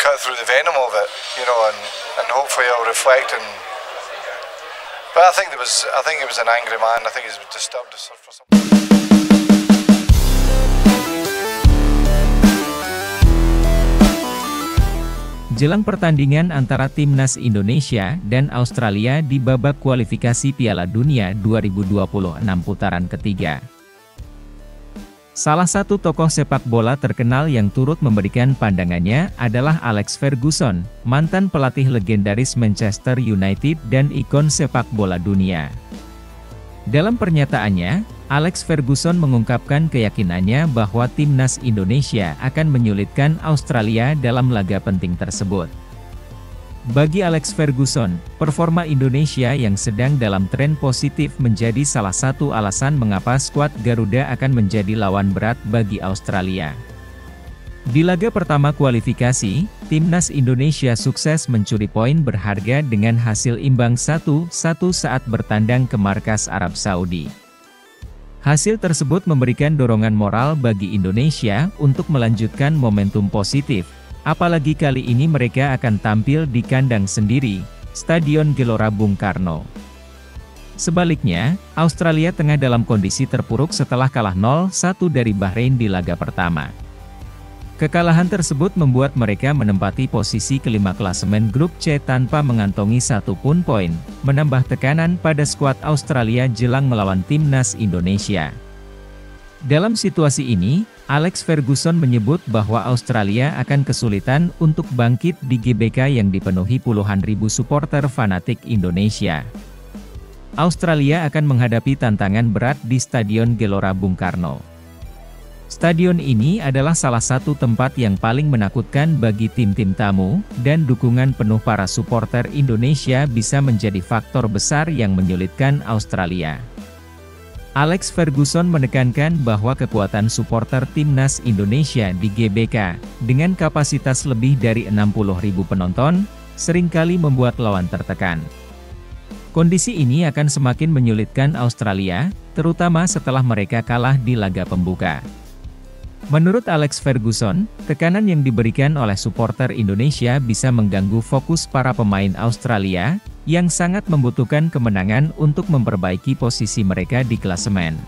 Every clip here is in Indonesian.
cut through the venom of it, you know, and, and hopefully it'll reflect and. But I think there was, I think he was an angry man. I think he's disturbed for some. Jelang pertandingan antara Timnas Indonesia dan Australia di babak kualifikasi Piala Dunia 2026 putaran ketiga. Salah satu tokoh sepak bola terkenal yang turut memberikan pandangannya adalah Alex Ferguson, mantan pelatih legendaris Manchester United dan ikon sepak bola dunia. Dalam pernyataannya, Alex Ferguson mengungkapkan keyakinannya bahwa timnas Indonesia akan menyulitkan Australia dalam laga penting tersebut. Bagi Alex Ferguson, performa Indonesia yang sedang dalam tren positif menjadi salah satu alasan mengapa skuad Garuda akan menjadi lawan berat bagi Australia. Di laga pertama kualifikasi, timnas Indonesia sukses mencuri poin berharga dengan hasil imbang 1-1 saat bertandang ke markas Arab Saudi. Hasil tersebut memberikan dorongan moral bagi Indonesia untuk melanjutkan momentum positif, apalagi kali ini mereka akan tampil di kandang sendiri, Stadion Gelora Bung Karno. Sebaliknya, Australia tengah dalam kondisi terpuruk setelah kalah 0-1 dari Bahrain di laga pertama. Kekalahan tersebut membuat mereka menempati posisi kelima klasemen grup C tanpa mengantongi satu pun poin, menambah tekanan pada skuad Australia jelang melawan timnas Indonesia. Dalam situasi ini, Alex Ferguson menyebut bahwa Australia akan kesulitan untuk bangkit di GBK yang dipenuhi puluhan ribu supporter fanatik Indonesia. Australia akan menghadapi tantangan berat di Stadion Gelora Bung Karno. Stadion ini adalah salah satu tempat yang paling menakutkan bagi tim-tim tamu, dan dukungan penuh para supporter Indonesia bisa menjadi faktor besar yang menyulitkan Australia. Alex Ferguson menekankan bahwa kekuatan supporter timnas Indonesia di GBK, dengan kapasitas lebih dari 60.000 penonton, sering kali membuat lawan tertekan. Kondisi ini akan semakin menyulitkan Australia, terutama setelah mereka kalah di laga pembuka. Menurut Alex Ferguson, tekanan yang diberikan oleh supporter Indonesia bisa mengganggu fokus para pemain Australia, yang sangat membutuhkan kemenangan untuk memperbaiki posisi mereka di klasemen.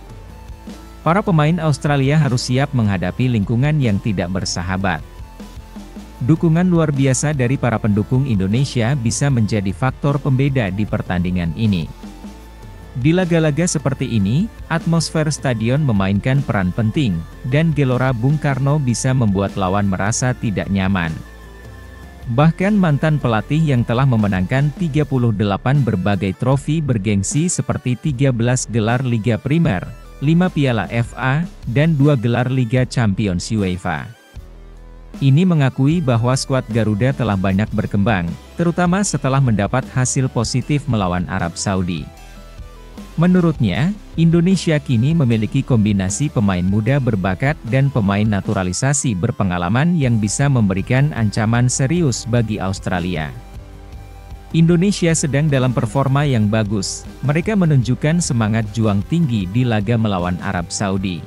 Para pemain Australia harus siap menghadapi lingkungan yang tidak bersahabat. Dukungan luar biasa dari para pendukung Indonesia bisa menjadi faktor pembeda di pertandingan ini. Di laga-laga seperti ini, atmosfer stadion memainkan peran penting, dan Gelora Bung Karno bisa membuat lawan merasa tidak nyaman. Bahkan mantan pelatih yang telah memenangkan 38 berbagai trofi bergengsi seperti 13 gelar Liga Primer, 5 piala FA, dan 2 gelar Liga Champions UEFA. Ini mengakui bahwa skuad Garuda telah banyak berkembang, terutama setelah mendapat hasil positif melawan Arab Saudi. Menurutnya, Indonesia kini memiliki kombinasi pemain muda berbakat dan pemain naturalisasi berpengalaman yang bisa memberikan ancaman serius bagi Australia. Indonesia sedang dalam performa yang bagus, mereka menunjukkan semangat juang tinggi di laga melawan Arab Saudi.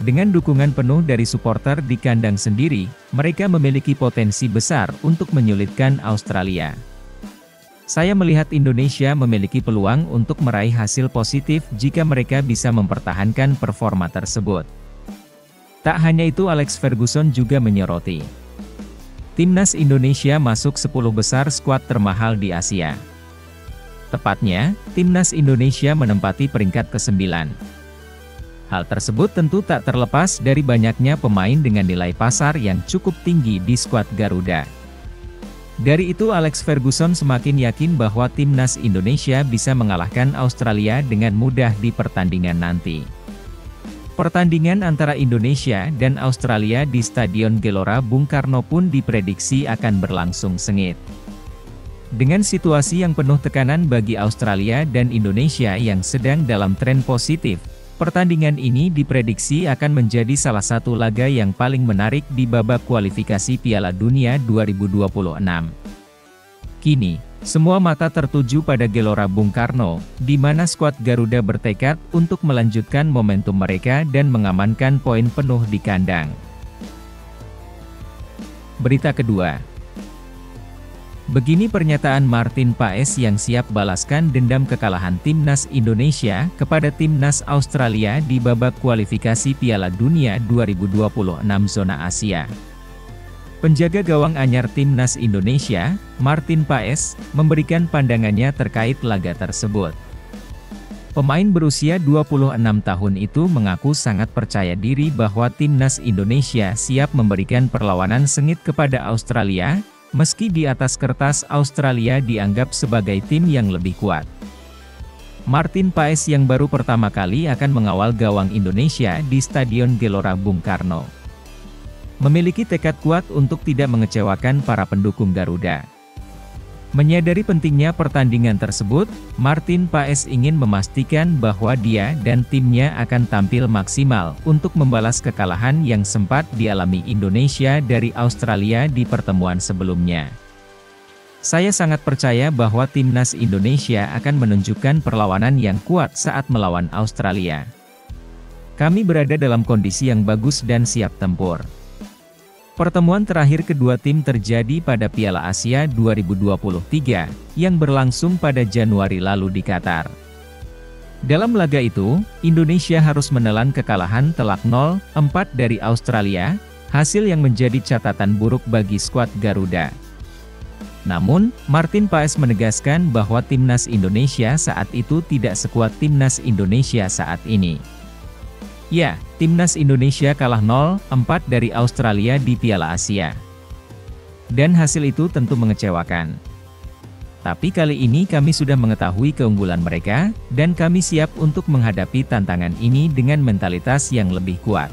Dengan dukungan penuh dari supporter di kandang sendiri, mereka memiliki potensi besar untuk menyulitkan Australia. Saya melihat Indonesia memiliki peluang untuk meraih hasil positif jika mereka bisa mempertahankan performa tersebut. Tak hanya itu Alex Ferguson juga menyoroti. Timnas Indonesia masuk 10 besar skuad termahal di Asia. Tepatnya, Timnas Indonesia menempati peringkat ke-9. Hal tersebut tentu tak terlepas dari banyaknya pemain dengan nilai pasar yang cukup tinggi di skuad Garuda. Dari itu Alex Ferguson semakin yakin bahwa timnas Indonesia bisa mengalahkan Australia dengan mudah di pertandingan nanti. Pertandingan antara Indonesia dan Australia di Stadion Gelora Bung Karno pun diprediksi akan berlangsung sengit. Dengan situasi yang penuh tekanan bagi Australia dan Indonesia yang sedang dalam tren positif, Pertandingan ini diprediksi akan menjadi salah satu laga yang paling menarik di babak kualifikasi Piala Dunia 2026. Kini, semua mata tertuju pada Gelora Bung Karno, di mana skuad Garuda bertekad untuk melanjutkan momentum mereka dan mengamankan poin penuh di kandang. Berita kedua, Begini pernyataan Martin Paes yang siap balaskan dendam kekalahan timnas Indonesia kepada timnas Australia di babak kualifikasi Piala Dunia 2026 zona Asia. Penjaga gawang anyar timnas Indonesia, Martin Paes, memberikan pandangannya terkait laga tersebut. Pemain berusia 26 tahun itu mengaku sangat percaya diri bahwa timnas Indonesia siap memberikan perlawanan sengit kepada Australia, Meski di atas kertas Australia dianggap sebagai tim yang lebih kuat. Martin Paes yang baru pertama kali akan mengawal gawang Indonesia di Stadion Gelora Bung Karno. Memiliki tekad kuat untuk tidak mengecewakan para pendukung Garuda. Menyadari pentingnya pertandingan tersebut, Martin Paes ingin memastikan bahwa dia dan timnya akan tampil maksimal untuk membalas kekalahan yang sempat dialami Indonesia dari Australia di pertemuan sebelumnya. Saya sangat percaya bahwa timnas Indonesia akan menunjukkan perlawanan yang kuat saat melawan Australia. Kami berada dalam kondisi yang bagus dan siap tempur. Pertemuan terakhir kedua tim terjadi pada Piala Asia 2023, yang berlangsung pada Januari lalu di Qatar. Dalam laga itu, Indonesia harus menelan kekalahan telak 0-4 dari Australia, hasil yang menjadi catatan buruk bagi skuad Garuda. Namun, Martin Paes menegaskan bahwa timnas Indonesia saat itu tidak sekuat timnas Indonesia saat ini. Ya, timnas Indonesia kalah 0-4 dari Australia di Piala Asia. Dan hasil itu tentu mengecewakan. Tapi kali ini kami sudah mengetahui keunggulan mereka, dan kami siap untuk menghadapi tantangan ini dengan mentalitas yang lebih kuat.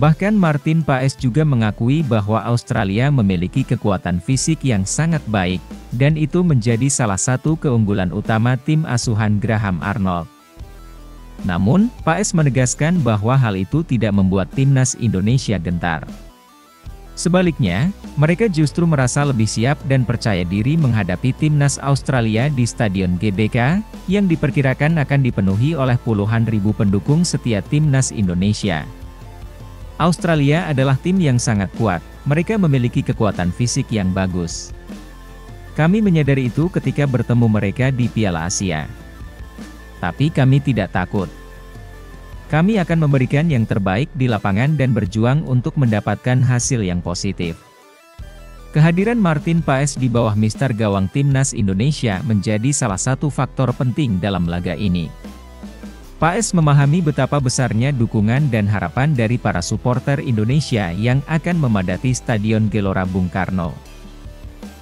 Bahkan Martin Paes juga mengakui bahwa Australia memiliki kekuatan fisik yang sangat baik, dan itu menjadi salah satu keunggulan utama tim asuhan Graham Arnold. Namun, Paes menegaskan bahwa hal itu tidak membuat timnas Indonesia gentar. Sebaliknya, mereka justru merasa lebih siap dan percaya diri menghadapi timnas Australia di Stadion GBK, yang diperkirakan akan dipenuhi oleh puluhan ribu pendukung setia timnas Indonesia. Australia adalah tim yang sangat kuat, mereka memiliki kekuatan fisik yang bagus. Kami menyadari itu ketika bertemu mereka di Piala Asia. Tapi kami tidak takut. Kami akan memberikan yang terbaik di lapangan dan berjuang untuk mendapatkan hasil yang positif. Kehadiran Martin Paes di bawah mister gawang timnas Indonesia menjadi salah satu faktor penting dalam laga ini. Paes memahami betapa besarnya dukungan dan harapan dari para supporter Indonesia yang akan memadati Stadion Gelora Bung Karno.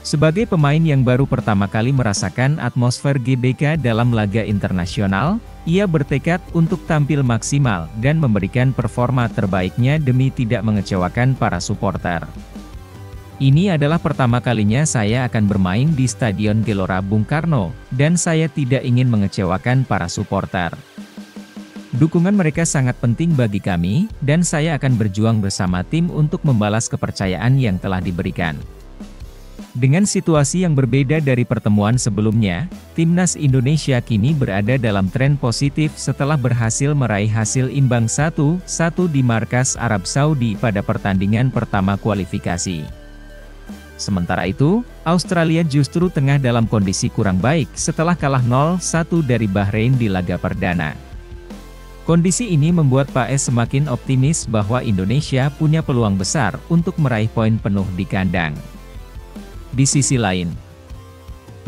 Sebagai pemain yang baru pertama kali merasakan atmosfer GBK dalam laga internasional, ia bertekad untuk tampil maksimal dan memberikan performa terbaiknya demi tidak mengecewakan para supporter. Ini adalah pertama kalinya saya akan bermain di Stadion Gelora Bung Karno, dan saya tidak ingin mengecewakan para supporter. Dukungan mereka sangat penting bagi kami, dan saya akan berjuang bersama tim untuk membalas kepercayaan yang telah diberikan. Dengan situasi yang berbeda dari pertemuan sebelumnya, timnas Indonesia kini berada dalam tren positif setelah berhasil meraih hasil imbang 1-1 di markas Arab Saudi pada pertandingan pertama kualifikasi. Sementara itu, Australia justru tengah dalam kondisi kurang baik setelah kalah 0-1 dari Bahrain di laga perdana. Kondisi ini membuat Paes semakin optimis bahwa Indonesia punya peluang besar untuk meraih poin penuh di kandang. Di sisi lain,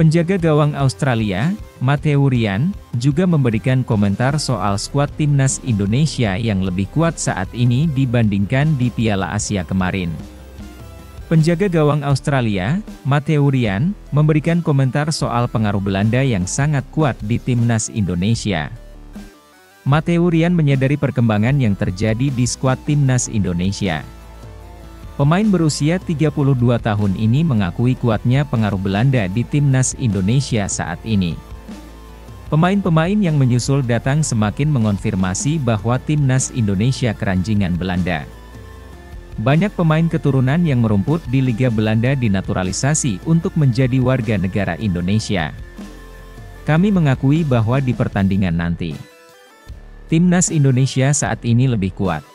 penjaga gawang Australia, Matthew Ryan, juga memberikan komentar soal skuad timnas Indonesia yang lebih kuat saat ini dibandingkan di Piala Asia kemarin. Penjaga gawang Australia, Matthew Ryan, memberikan komentar soal pengaruh Belanda yang sangat kuat di timnas Indonesia. Matthew Ryan menyadari perkembangan yang terjadi di skuad timnas Indonesia. Pemain berusia 32 tahun ini mengakui kuatnya pengaruh Belanda di timnas Indonesia saat ini. Pemain-pemain yang menyusul datang semakin mengonfirmasi bahwa timnas Indonesia keranjingan Belanda. Banyak pemain keturunan yang merumput di Liga Belanda dinaturalisasi untuk menjadi warga negara Indonesia. Kami mengakui bahwa di pertandingan nanti, timnas Indonesia saat ini lebih kuat.